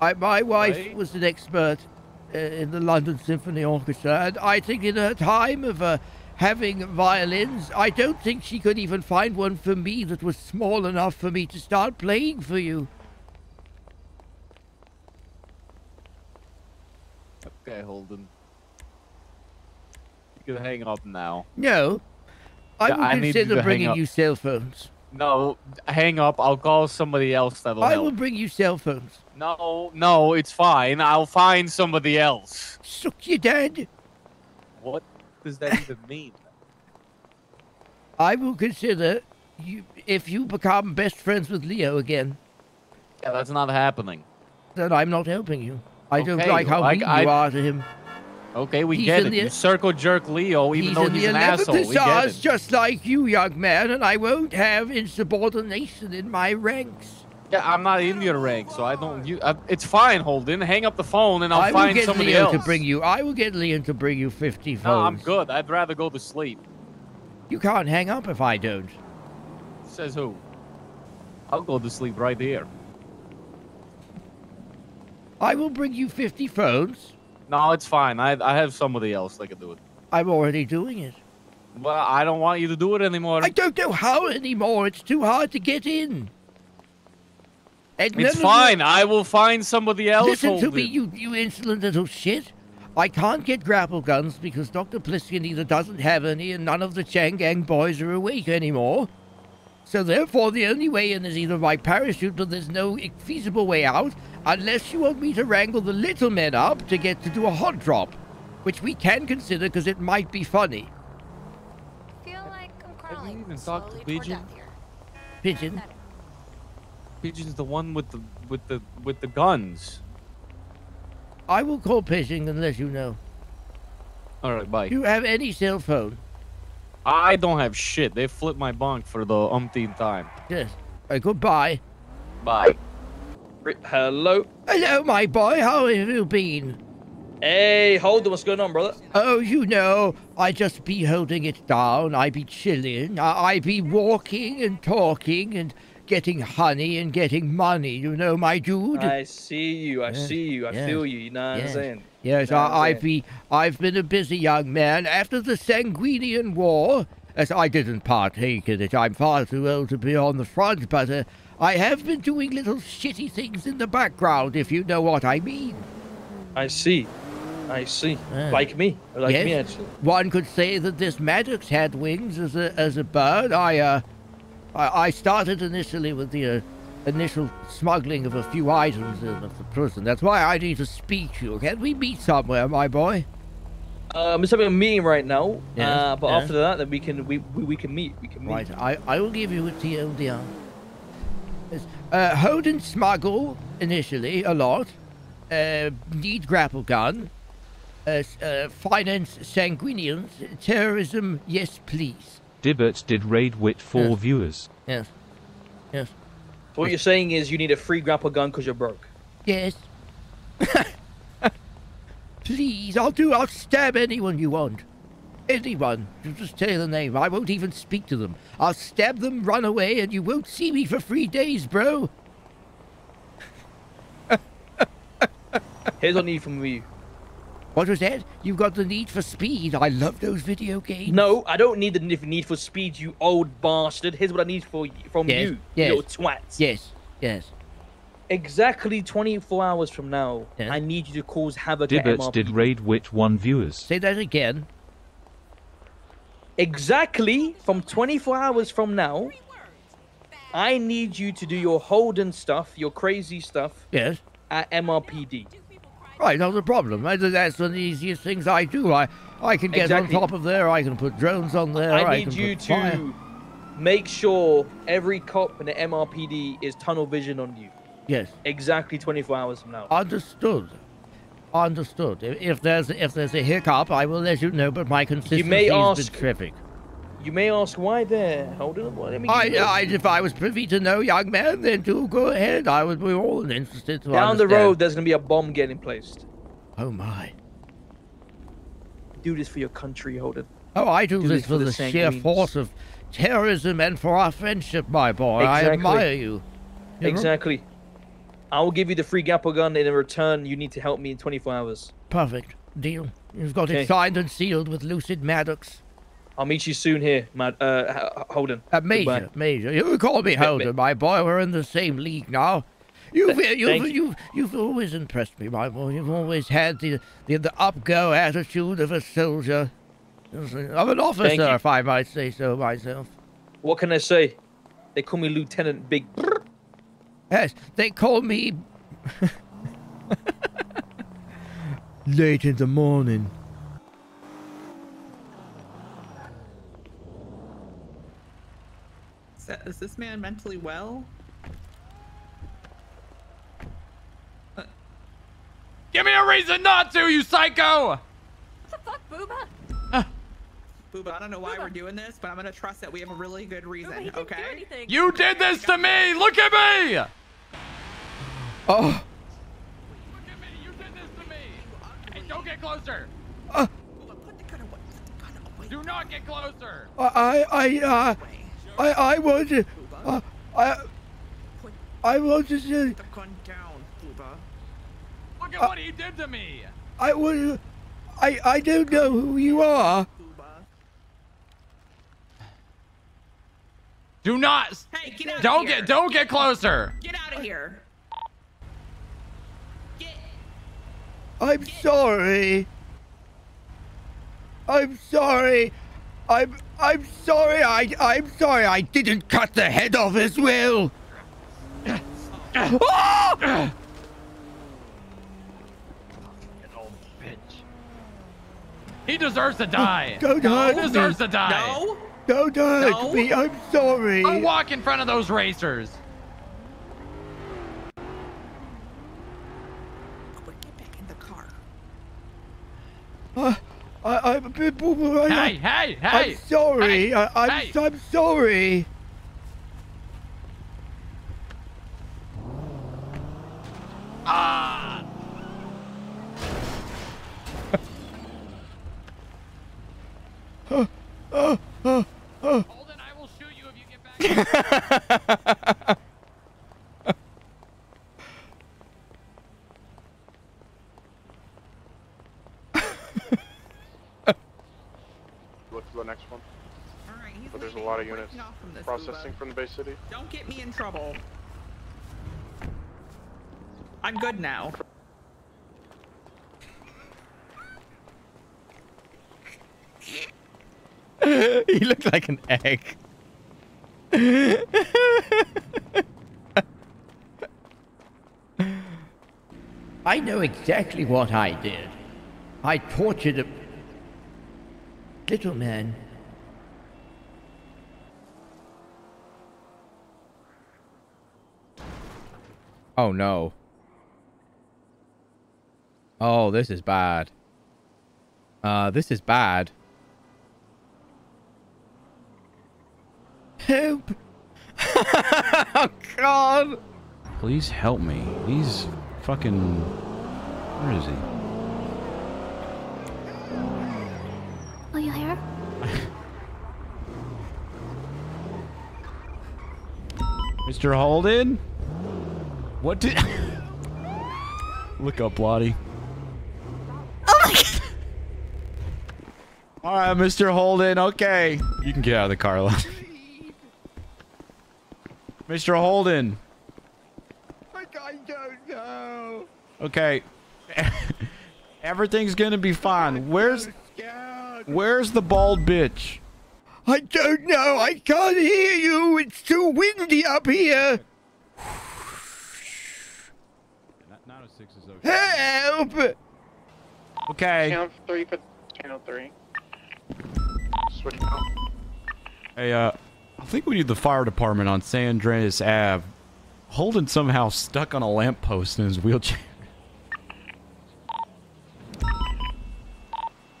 I, my wife Right. was an expert uh, in the London Symphony Orchestra, and I think in her time of uh, having violins, I don't think she could even find one for me that was small enough for me to start playing for you. Okay, Holden. You hang up now. No, I Yeah, will I consider to bringing you cell phones. No, hang up. I'll call somebody else that'll I help. will bring you cell phones. No, no, it's fine. I'll find somebody else. Suck your dad. What does that even <laughs> mean? I will consider you if you become best friends with Leo again. Yeah, that's not happening. Then I'm not helping you. I don't like how mean I- you are to him. Okay, we He's get it. the- You circle jerk Leo, even he's though he's an asshole. We get Hussars, it. just like you, young man, and I won't have insubordination in my ranks. Yeah, I'm not in your rank, so I don't. You, uh, it's fine, Holden. Hang up the phone, and I'll I will find get somebody Leo else. to bring you. I will get Leo to bring you 50 phones. no. I'm good. I'd rather go to sleep. You can't hang up if I don't. Says who? I'll go to sleep right here. I will bring you 50 phones. No, it's fine. I I have somebody else that can do it. I'm already doing it. Well, I don't want you to do it anymore. I don't know how anymore. It's too hard to get in. And It's fine. the- I will find somebody else. Listen to me, Holden. you, you insolent little shit. I can't get grapple guns because Dr. Pliskin either doesn't have any and none of the Chang Gang boys are awake anymore. So therefore, the only way in is either by parachute, but there's no feasible way out, unless you want me to wrangle the little men up to get to do a hot drop, which we can consider because it might be funny. I feel like I'm crawling. Have you even talked to Pigeon? Pigeon? Pigeon's the one with the with the with the guns. I will call Pigeon and let you know. All right, bye. Do you have any cell phone? I don't have shit. They flipped my bunk for the umpteenth time. Yes. Uh, goodbye. Bye. Hello. Hello, my boy. How have you been? Hey, Holden, what's going on, brother? Oh, you know, I just be holding it down. I be chilling. I, I be walking and talking and getting honey and getting money. You know, my dude. I see you. I Yes, see you. I yes, feel you. You know what I'm saying? Yes, You I'm I, I saying? be. I've been a busy young man after the Sanguinian War. As I didn't partake in it, I'm far too old to be on the front. But uh, I have been doing little shitty things in the background, if you know what I mean. I see. I see. Ah. Like me. Like yes, me, actually. one could say that this Maddox had wings as a as a bird. I uh, I, I started initially with the uh, initial smuggling of a few items in of the prison. That's why I need to speak to you. Can we meet somewhere, my boy? Uh, I'm just having a meeting right now. Yes, uh, but yes. after that, then we can we, we, we can meet. We can meet. Right, I, I will give you a TLDR. Yes. Uh, Holden smuggle initially a lot. Uh, need grapple gun. Uh, uh, finance sanguinians. Terrorism, yes please. Dibbert did raid wit for Yes. viewers. Yes. Yes. So what you're saying is you need a free grapple gun because you're broke. Yes. <laughs> Please, I'll do. I'll stab anyone you want. Anyone. You just tell the name. I won't even speak to them. I'll stab them, run away, and you won't see me for three days, bro. Here's what I need from you. What was that? You've got the need for speed. I love those video games. No, I don't need the need for- speed, you old bastard. Here's what I need for you, from Yes, you, yes. you little twat. Yes. Yes. Exactly 24 hours from now, I need you to cause havoc at Dibbert MRP. did raid wit one viewers. Say that again. Exactly from 24 hours from now, I need you to do your Holden stuff, your crazy stuff, Yes. at MRPD. Right, not a problem. That's one of the easiest things I do. I, I can get Exactly. on top of there. I can put drones on there. I I need you to fire. make sure every cop in the MRPD is tunnel vision on you. Yes. Exactly 24 hours from now. Understood. Understood. If, if there's if there's a hiccup, I will let you know. But my consistency may has ask- terrific. You may ask why there. Hold on. Well, let me I, I, if I was privy to know, young man, then do go ahead. I would be all interested to Down the road, there's going to be a bomb getting placed. Oh my. Do this for your country, Holden. Oh, I do, Do this this for for the the sheer sanguines. force of terrorism and for our friendship, my boy. I admire you. You know? Exactly. I will give you the free grapple gun, and in return, you need to help me in 24 hours. Perfect. Deal. You've got Okay. it signed and sealed with Lucid Maddox. I'll meet you soon here, Mad- uh, Holden. Uh, major, Goodbye. major. You call me Holden, my boy. We're in the same league now. You've, you've, thank you. you've, you've always impressed me, my boy. You've always had the, the, the up-go attitude of a soldier. Of an officer, if I might say so myself. What can I say? They call me Lieutenant Big. Yes, they call me... <laughs> Late in the morning. Is, this man mentally well? Give me a reason not to, you psycho! What the fuck, Booba. Booba, I don't know why we're doing this, but I'm gonna trust that we have a really good reason, okay? You did this to me! Look at me! Oh, Look at me! You did this to me! Hey, don't get closer! Uh. Do not get closer! I, I, uh, I, I want to, uh, I, I want to say, Gun down, Booba. Look at Uh. what he did to me! I want, I, I don't know who you are. Do not. Hey, get out Don't of here. get. Don't get closer. Get out of here. I'm sorry. I'm sorry. I'm, I'm sorry. I, I'm sorry. I didn't cut the head off as well. Ah! He deserves to die. Don't He deserves me. to die. No. Don't hurt No. me. I'm sorry. Don't walk in front of those racers. Quick, get back in the car. Uh, I, I'm a bit boo boo. I, Hey, hey, I'm sorry. hey, I, I'm, hey. I'm sorry. Ah! Uh, uh, uh. Holden, I will shoot you if you get back. <laughs> the next one. All right, he's But there's a lot of units from processing Booba. from the base city. Don't get me in trouble. I'm good now. <laughs> he looked like an egg. <laughs> I know exactly what I did. I tortured a little man. Oh no. Oh, this is bad. Uh, this is bad. Help! <laughs> oh God! Please help me. He's fucking. Where is he? Oh, you here? Mr. Holden? What did. <laughs> Look up, Lottie. Oh my god! All right, Mr. Holden. Okay. You can get out of the car, Lottie. <laughs> Mr. Holden. I don't know. Okay. <laughs> Everything's gonna be fine. Where's Where's the bald bitch? I don't know. I can't hear you. It's too windy up here. Help! Okay. Channel three, but channel three. Switch out. Hey, uh, I think we need the fire department on San Andreas Ave. Holden somehow stuck on a lamppost in his wheelchair.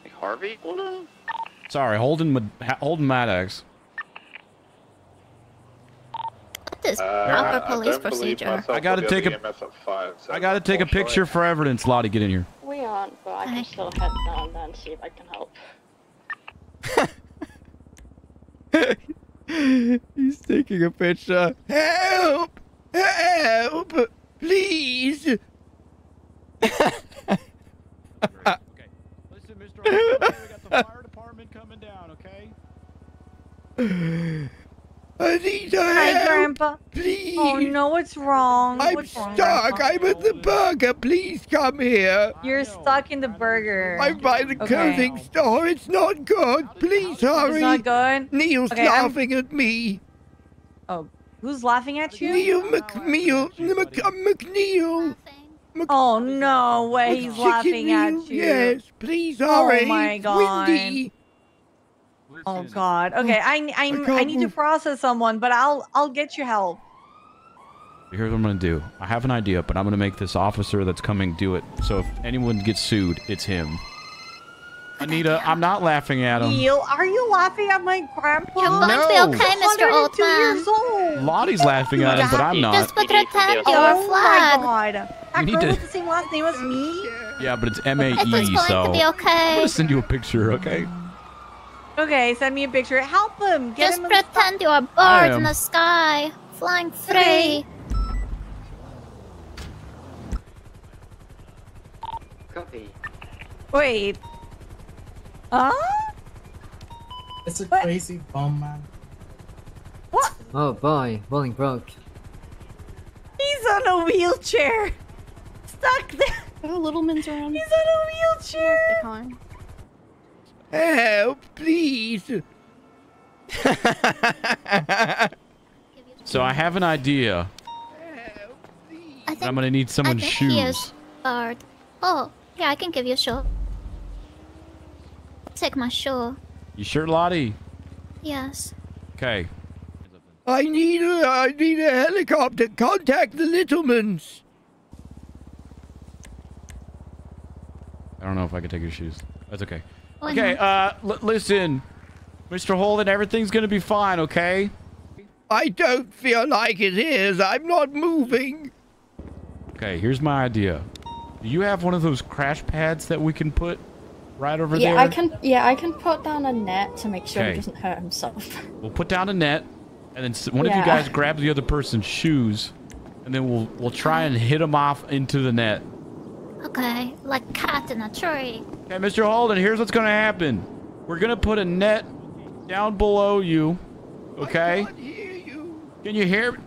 Hey, Harvey, hold on. Sorry, Holden Mad- Ha- Holden Maddox. What is Uh, proper I police don't procedure? I gotta take a- able to EMS at five, so I gotta take a picture for evidence. Lottie, get in here. We aren't, but I can still head down there and see if I can help. <laughs> He's taking a picture. Help! Help! Please! <laughs> Listen, Mr. <laughs> Holden, we got the fire department coming down, okay? I need Hi, help! Grandpa. Please! Oh no, what's wrong? I'm what's stuck! Grandpa? I'm at the burger! Please come here! You're stuck in the burger. I'm by the Okay. clothing store! It's not good! Please hurry! It's not good? Neil's Okay, I'm- laughing at me! Oh, who's laughing at you? Neil McNeil! Mc, uh, McNeil! Oh no way, he's laughing at you. Yes, please hurry! Oh my god. windy. Oh god. Mm. Okay, I I, I, can't need to process someone, but I'll I'll get you help. Here's what I'm gonna do. I have an idea, but I'm gonna make this officer that's coming do it. So if anyone gets sued, it's him. Anita, I'm not laughing at him. Neil, are you laughing at my grandpa? You're going to be okay, Mr. 102 Oldman. years old. Lottie's laughing at him, but I'm not. Just pretend you're oh flag. my god. That need girl to- with the same last name as me? Yeah, but it's M A It's E, going so to be I'm gonna send you a picture, okay? Okay, send me a picture. Help him. Get Just him pretend you're a bird in the sky, flying Okay. free. Copy. Wait. Huh? It's a What? crazy bomb, man. What? Oh boy, rolling broke. He's on a wheelchair. Stuck there. Oh, Littleman's around. He's on a wheelchair. Help, please! So I have an idea. I but I'm gonna need someone's I think shoes. he is bird. Oh, yeah, I can give you a shoe. Take my shoe. You sure, Lottie? Yes. Okay. I need a, I need a helicopter. Contact the Littlemans. I don't know if I can take your shoes. That's okay. Why Okay, uh, l- listen, Mr. Holden, everything's gonna be fine, okay? I don't feel like it is. I'm not moving. Okay, here's my idea. Do you have one of those crash pads that we can put right over yeah, there? I can. Yeah, I can put down a net to make sure Okay. he doesn't hurt himself. <laughs> We'll put down a net, and then s- one of you guys grabs the other person's shoes, and then we'll we'll try and hit him off into the net. Okay, like cat in a tree. Okay, Mr. Holden, here's what's gonna happen. We're gonna put a net down below you. Okay? Can you hear? me?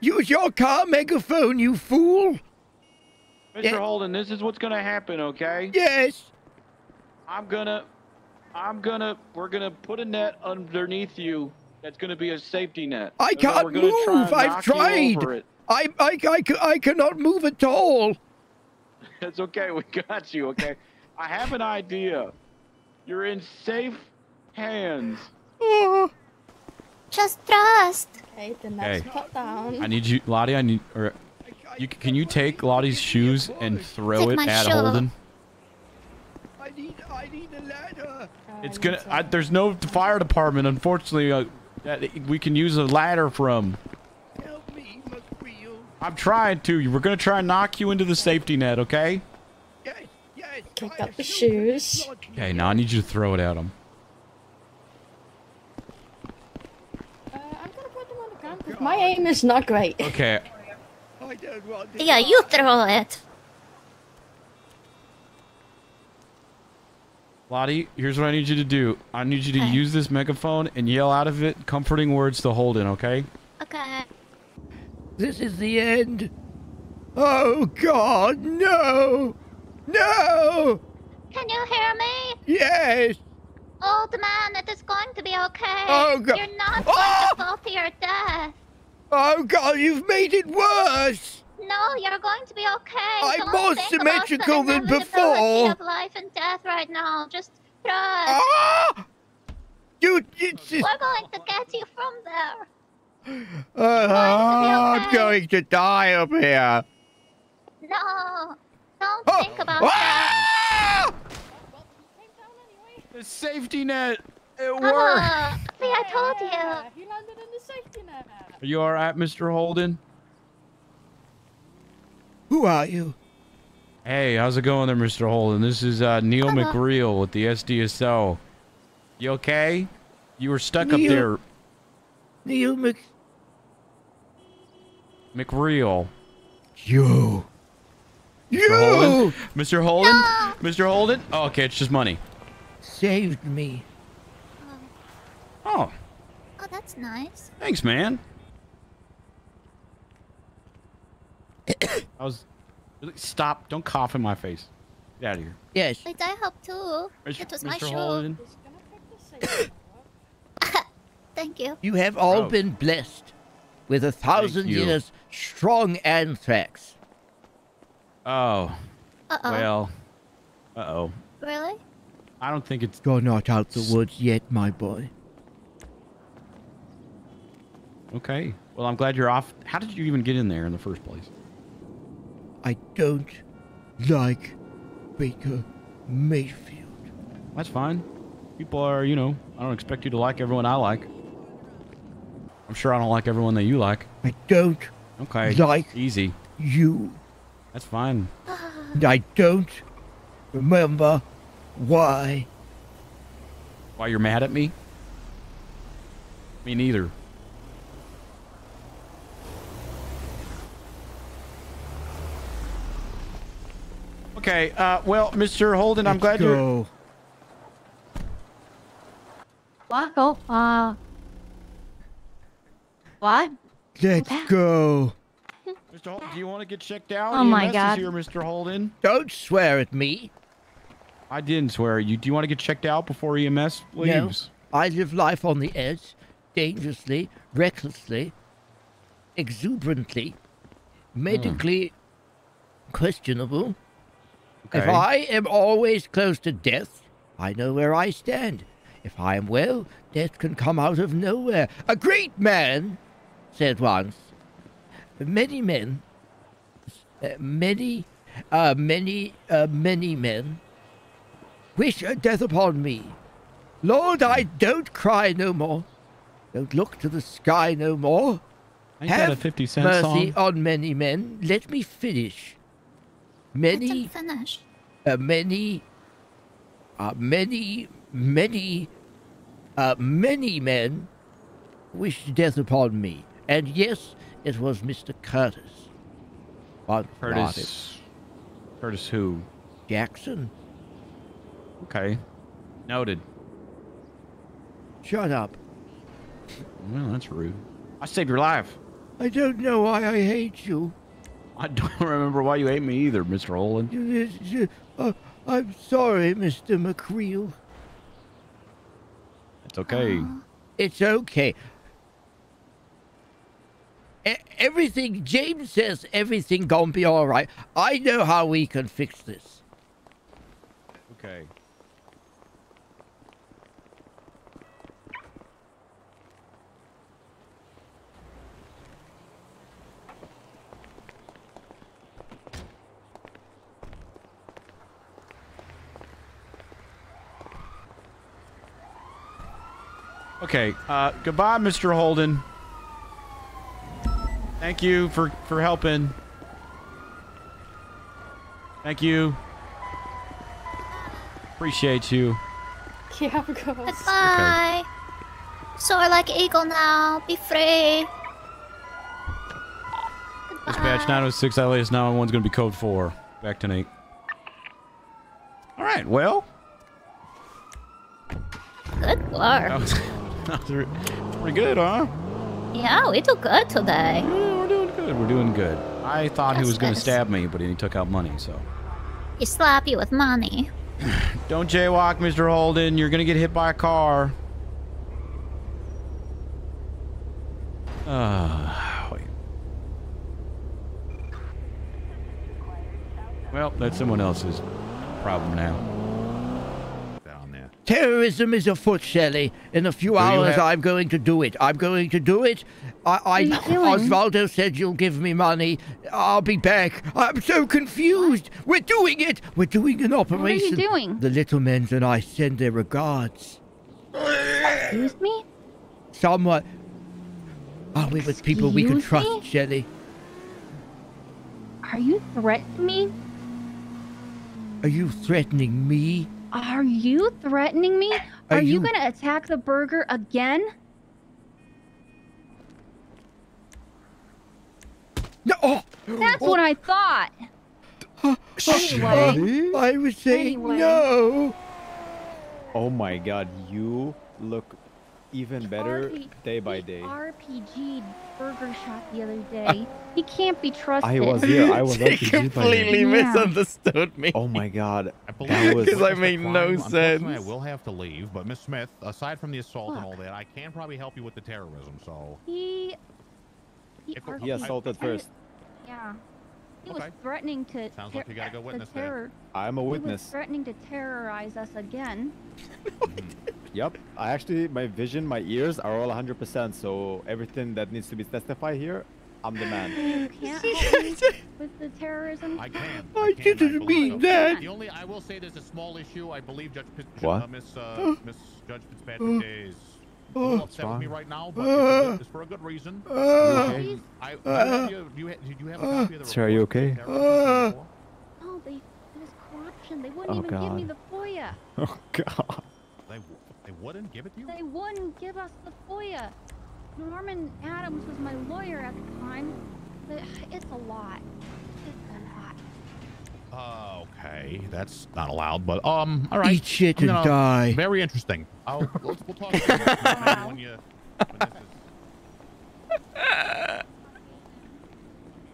Use your car megaphone, you fool. Mr. Holden, this is what's gonna happen, okay? Yes. I'm gonna, I'm gonna, we're gonna put a net underneath you. That's gonna be a safety net. I can't move. try I've tried. I, I, I, I cannot move at all. <laughs> That's okay. We got you. Okay. I have an idea. You're in safe hands. Just trust. Okay, the Okay. net's put down. I need you, Lottie. I need, or you can you take Lottie's shoes and throw Take it at shoe. Holden? I need, I need a ladder. It's gonna. I, there's no fire department, unfortunately. Uh, that we can use a ladder from. Help me, McReal. I'm trying to. We're gonna try and knock you into the safety net, okay? Yes, yes. Pick up the shoes. Okay. Now I need you to throw it at him. Uh, I'm gonna put them on the ground 'cause my aim is not great. Okay. I don't want Yeah, you throw it. Lottie, here's what I need you to do. I need you to use this megaphone and yell out of it comforting words to Holden, okay? Okay. This is the end. Oh God, no, no. Can you hear me? Yes. Old man, it is going to be okay. Oh, God. You're not going to fall to your death. Oh God, you've made it worse. No, you're going to be okay. I'm Don't more think about the symmetrical than before. of life and death right now. Just trust. Ah! You, just, We're going to get you from there. uh, I'm going to die up here. No, don't Oh, think about ah! that. The safety net. It worked. Ah, see, I told you. He landed in the safety net. Are you all right, Mr. Holden? Who are you? Hey, how's it going there, Mr. Holden? This is uh, Neil Hello. McReal with the SDSO. You okay? You were stuck up there, Neil Mc. McReal. You. Mr. Holden? Mr. Holden? Mr. Holden? Oh, okay, it's just money. saved me. Oh, Oh, oh that's nice. thanks, man. <coughs> I was. Really, stop! Don't cough in my face. Get out of here. Yes. Wait, I hope too. Mr. It was my Mr. shoe. Holden. <coughs> Thank you. You have all Oh. been blessed with a thousand years strong anthrax. Oh, Uh-oh. well. Uh oh. Really? I don't think it's. You're not out the woods yet, my boy. Okay. Well, I'm glad you're off. How did you even get in there in the first place? I don't like Baker Mayfield. That's fine. People are, you know, I don't expect you to like everyone I like. I'm sure I don't like everyone that you like. I don't Okay. like Easy. you. That's fine. I don't remember why. Why you're mad at me? Me neither. Okay, uh, well, Mr. Holden, I'm glad you're. Go. What? Oh, uh. What? Let's go. Mr. Holden, do you want to get checked out? Oh my EMS is God. here, Mr. Holden. Don't swear at me. I didn't swear at you. Do you want to get checked out before EMS leaves? No, I live life on the edge, dangerously, recklessly, exuberantly, medically questionable. If I am always close to death, I know where I stand. If I am well, death can come out of nowhere. A great man said once, many men, uh, many, uh, many, uh, many men wish uh, death upon me. Lord, I don't cry no more. Don't look to the sky no more. Ain't that a Have 50 Cent mercy song? on many men. Let me finish. Many, Finish. uh, many, uh, many, many, uh, many men wish death upon me. And yes, it was Mr. Curtis. Von Curtis. Curtis who? Jackson. Okay. Noted. Shut up. Well, that's rude. I saved your life. I don't know why I hate you. I don't <laughs> remember why you hate me either, Mr. Olin. Uh, I'm sorry, Mr. McCreel. It's okay. It's okay. Everything, James says everything gonna be alright. I know how we can fix this. Okay. Okay. Uh, goodbye, Mr. Holden. Thank you for for helping. Thank you. Appreciate you. <laughs> Yeah, of course. Goodbye. Soar like eagle now. Be free. Dispatch 906 LAS 911 is going to be code 4. Back to Nate. All right, well. Good That work. was, that was <laughs> pretty good, huh? Yeah, we do good today. We're doing good. We're doing good. I thought he was going to yes. stab me, but he took out money, so. He slap you with money. <sighs> Don't jaywalk, Mr. Holden. You're going to get hit by a car. Uh, wait. Well, that's someone else's problem now. Down there. Terrorism is afoot, Shelley. In a few you hours, have- I'm going to do it. I'm going to do it. I, I What are you doing? Osvaldo said you'll give me money. I'll be back. I'm so confused. We're doing it. We're doing an operation. What are you doing? The little men's and I send their regards. Excuse me? Somewhat. Are we with people we can trust, me? Shelley? Are you threatening me? Are you threatening me? Are you threatening me? Are Are, you... you- gonna attack the burger again? No. Oh, That's oh. what I thought. Anyway. I was saying Anyway. no. Oh my god, you look even better RP day by day. RPG'd Burger Shot the other day. he can't be trusted. I was here. I was <laughs> He RPG'd by completely Yeah. misunderstood me. <laughs> Oh my god. believe That Because I Just made no sense. I will have to leave, but Miss Smith, aside from the assault and all that, I can probably help you with the terrorism. So He. He, If He assaulted first. Yeah. He Okay. was threatening to. Sounds like you got a good the witness there. terror. I'm a witness. He was threatening to terrorize us again. <laughs> Yep. I actually, my vision, my ears are all 100%. So everything that needs to be testified here, I'm the man. You can't help <laughs> me with the terrorism. I can. I can, didn't believe mean so. that. The only I will say there's a small issue. I believe Judge Pit- What? Uh, Miss uh, Miss Judge Fitzpatrick is a Oh. little upset with me right now, but it's, a good, for a good reason. Okay? I, I Uh, you, you, you have a copy of the Sir, are you okay? of terrorism before? No, they. It was corruption. They wouldn't Oh, even give me God. the FOIA. <laughs> Oh god. They, they wouldn't give it to you? They wouldn't give us the FOIA. Norman Adams was my lawyer at the time. The- It's a lot. Uh, okay, that's not allowed, but um, all right. Eat shit and die. Very interesting. I'll, we'll talk. <laughs> when you, when